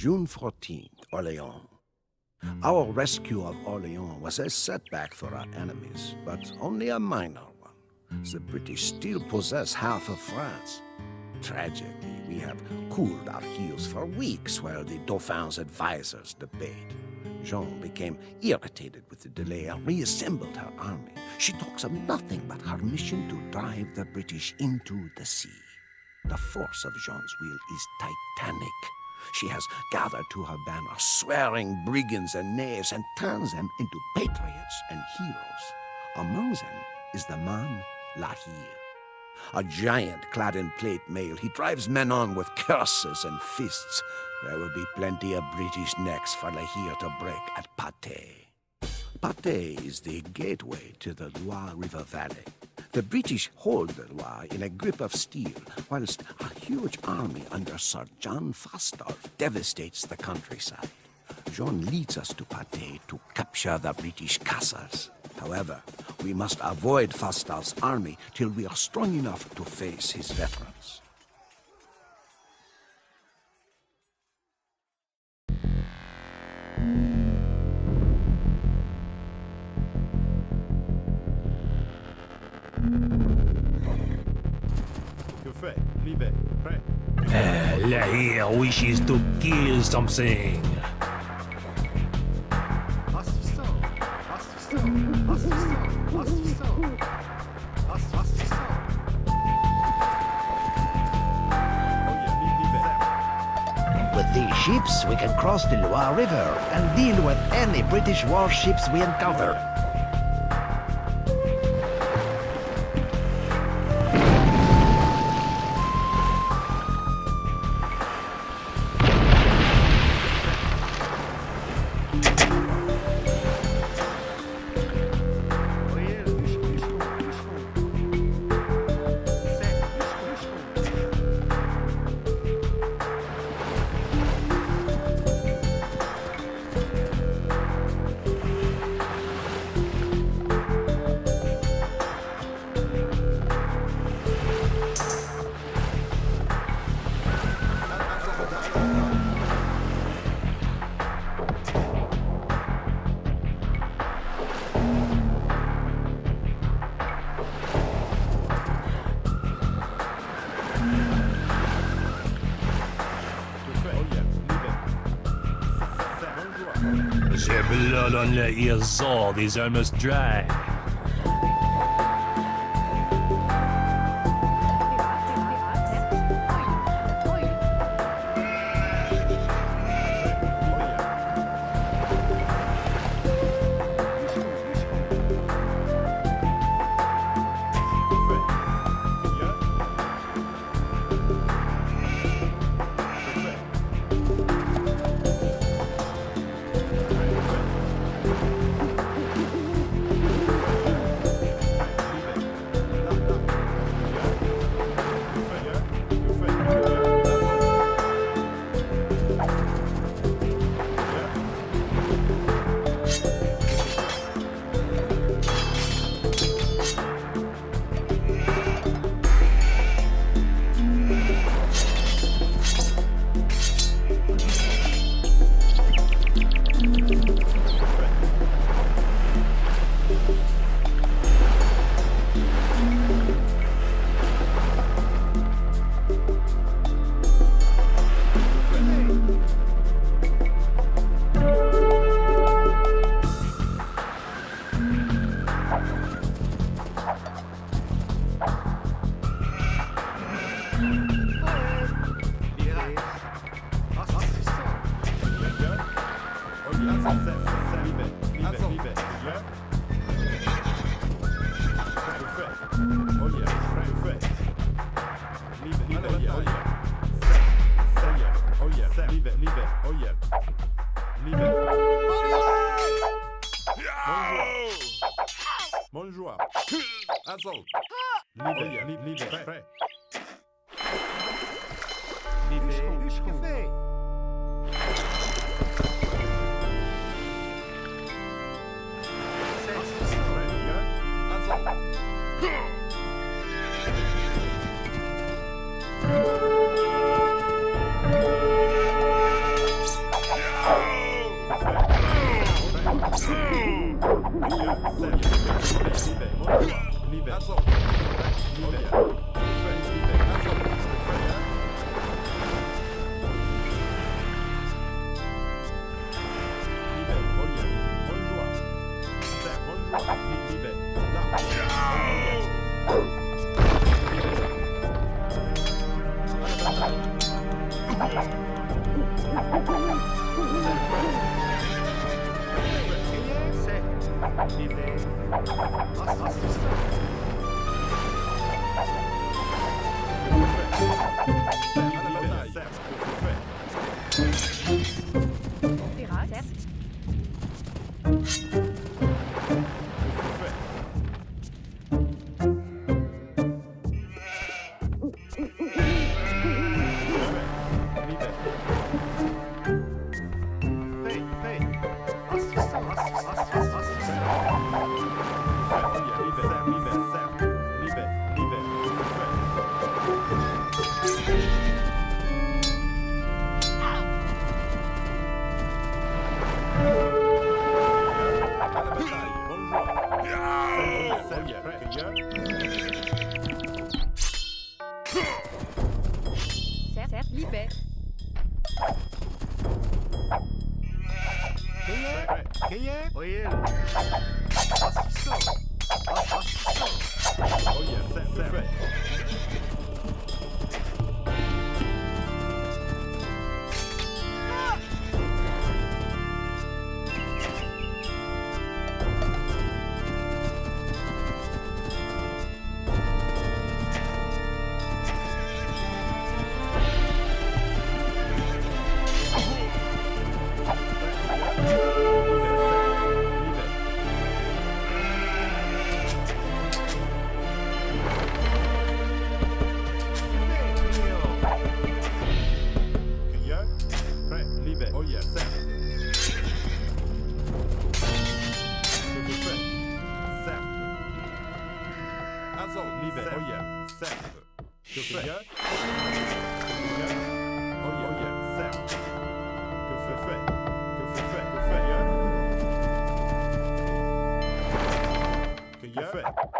June 14th, Orleans. Hmm. Our rescue of Orleans was a setback for our enemies, but only a minor one. Hmm. The British still possess half of France. Tragically, we have cooled our heels for weeks while the Dauphin's advisors debate. Jean became irritated with the delay and reassembled her army. She talks of nothing but her mission to drive the British into the sea. The force of Jean's will is titanic. She has gathered to her banner swearing brigands and knaves and turns them into patriots and heroes. Among them is the man La Hire. A giant clad in plate mail, he drives men on with curses and fists. There will be plenty of British necks for La Hire to break at Patay. Patay is the gateway to the Loire River Valley. The British hold the Loire in a grip of steel, whilst a huge army under Sir John Fastolf devastates the countryside. John leads us to Patay to capture the British castles. However, we must avoid Fastolf's army till we are strong enough to face his veterans. Yeah, Li- Libet. With these ships, we can cross the Loire River and deal with any British warships we encounter. The on La Hire's sword is almost dry. Bonjour. Assault. Leave it, leave it, leave it. Libera. Libera. Oh yeah, friend. it.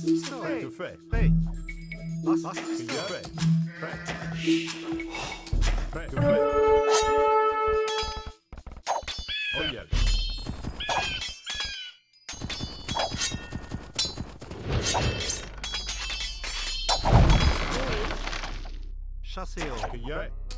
assista. Café. Ei. Assista. Café. Café. Café. Olha. Chasseo. Café.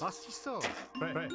Asi so. Pre,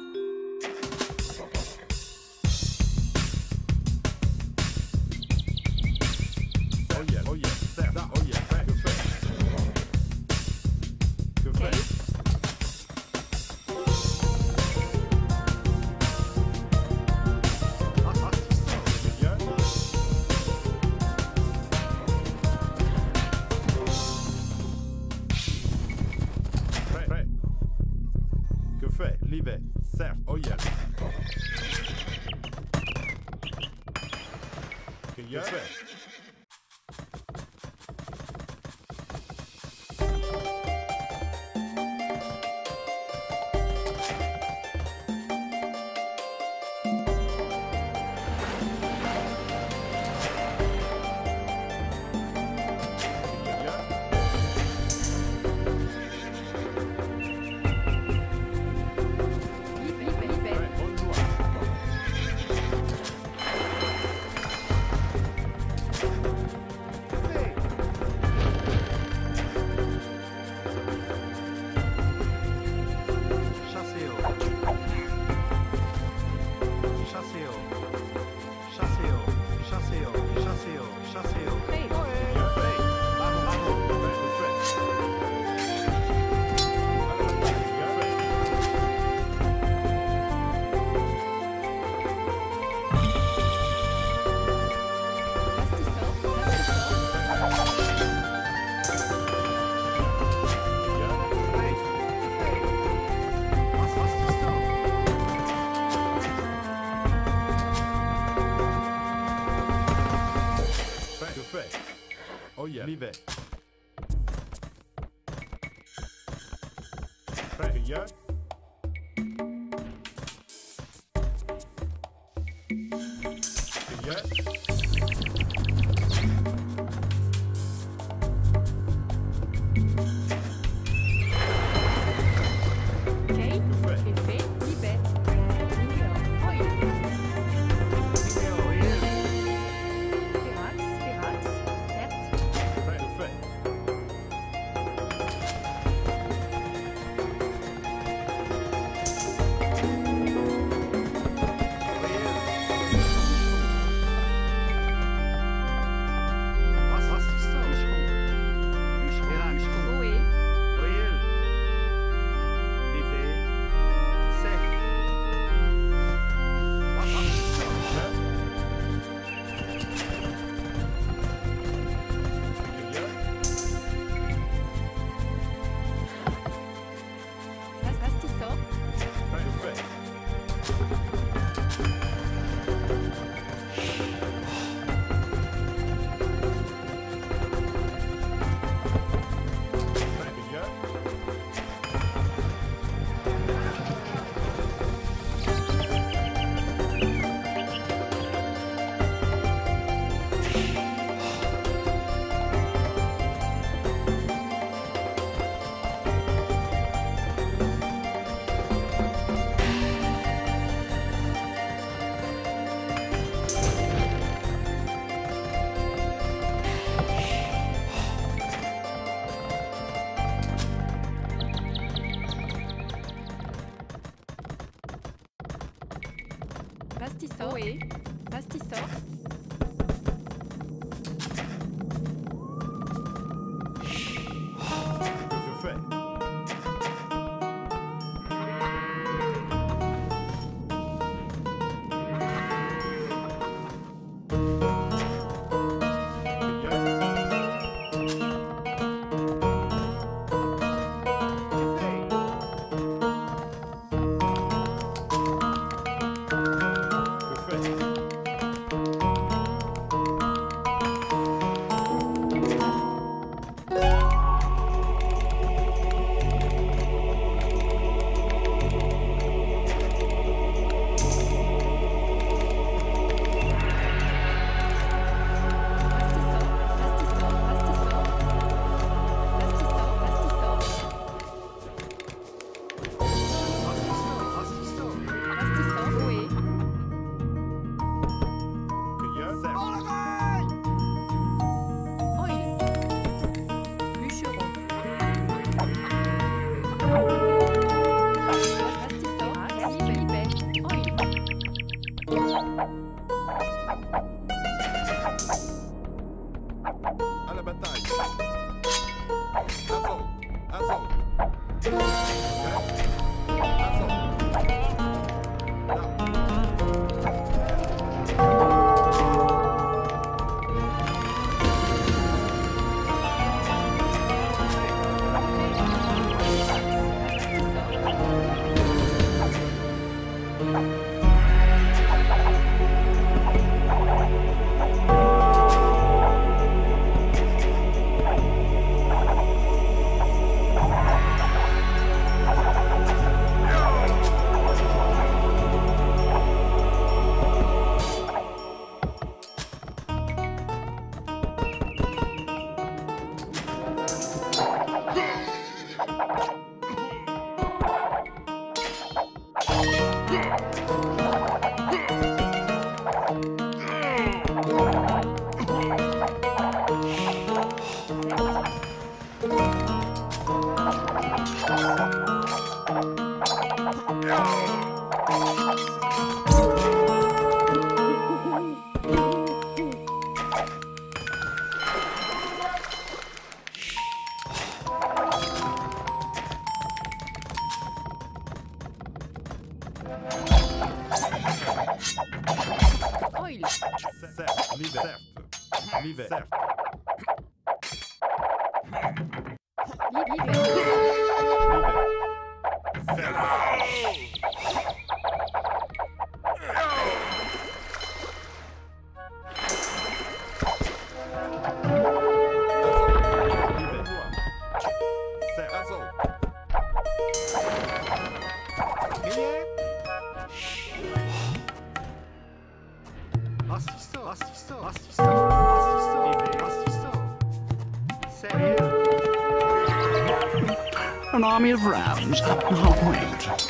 army of rams. Oh, wait.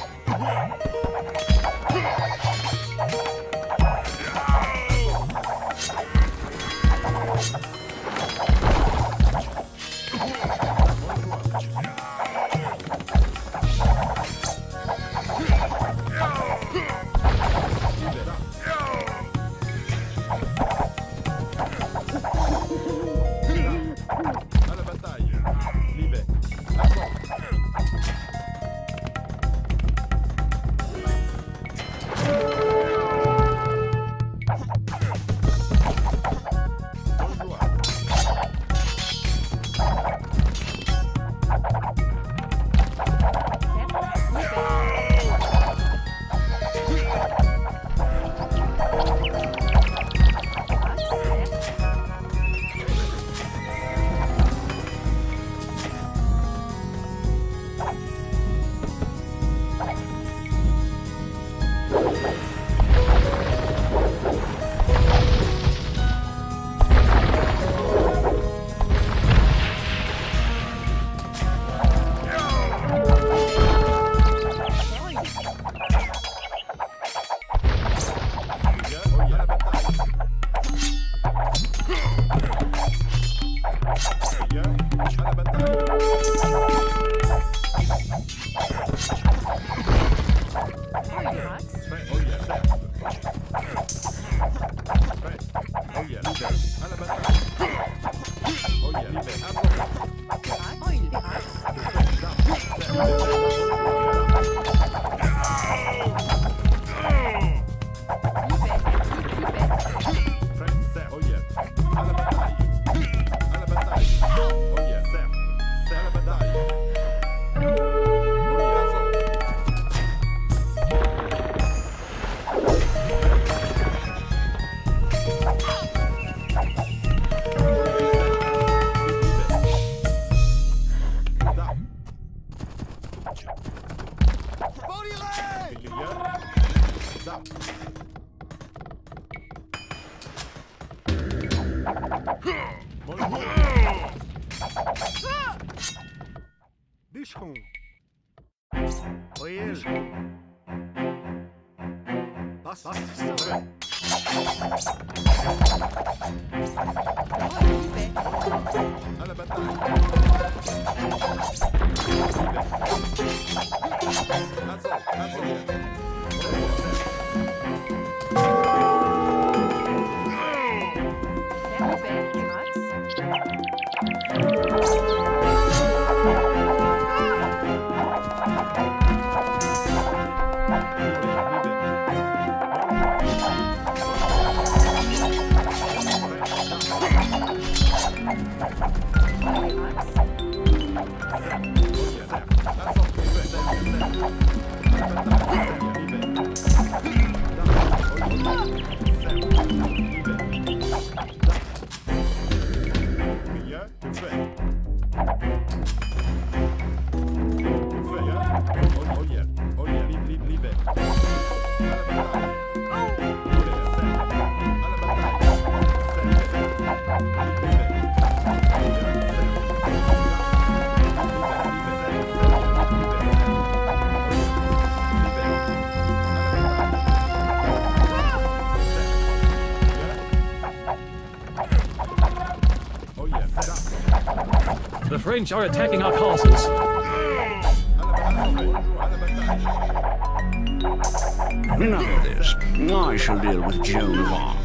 The French are attacking our castles. None of this. I shall deal with Joan of Arc.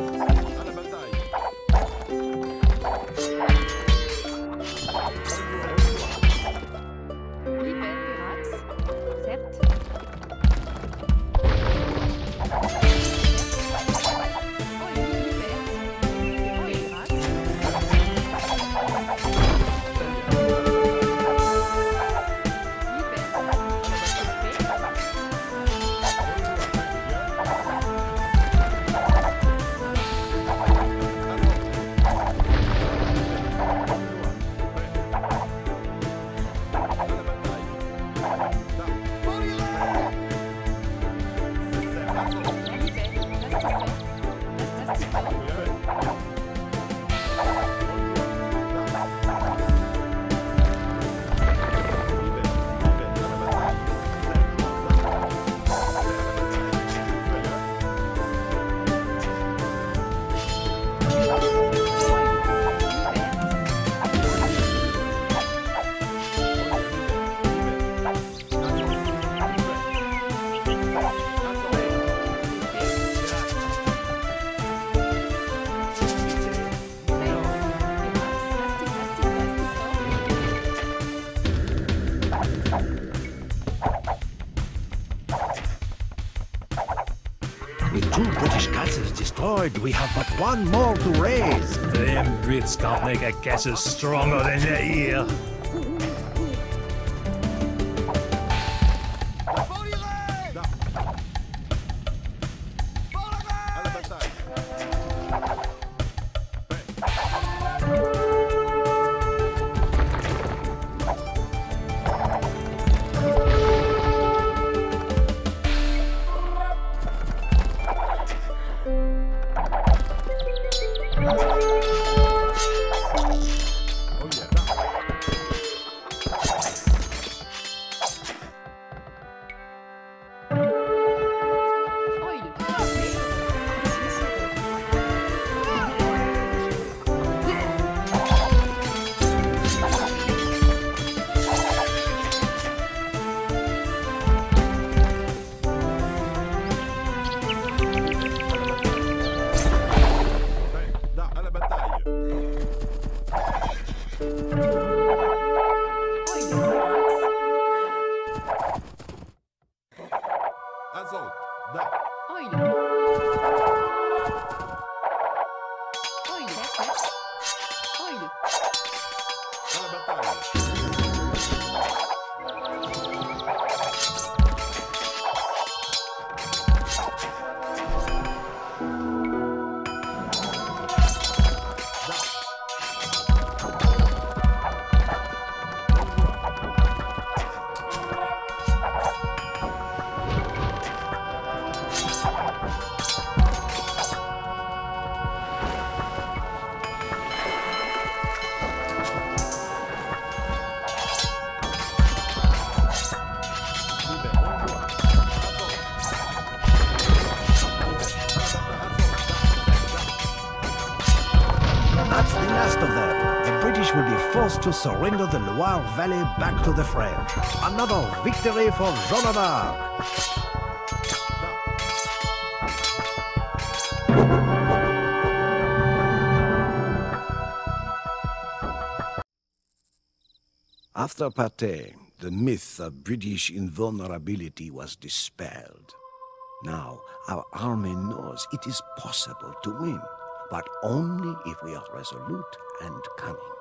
la destroyed, we have but one more to raise. Them Brits can't make a castle stronger than their ear. To surrender the Loire Valley back to the French. Another victory for Joan of Arc. After Patay, the myth of British invulnerability was dispelled. Now, our army knows it is possible to win, but only if we are resolute and cunning.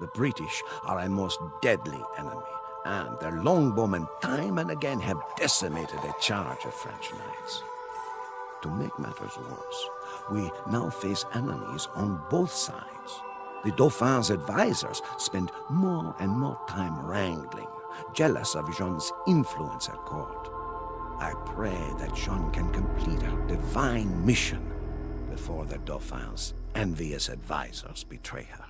The British are a most deadly enemy, and their longbowmen time and again have decimated a charge of French knights. To make matters worse, we now face enemies on both sides. The Dauphin's advisors spend more and more time wrangling, jealous of Joan's influence at court. I pray that Jean can complete her divine mission before the Dauphin's envious advisors betray her.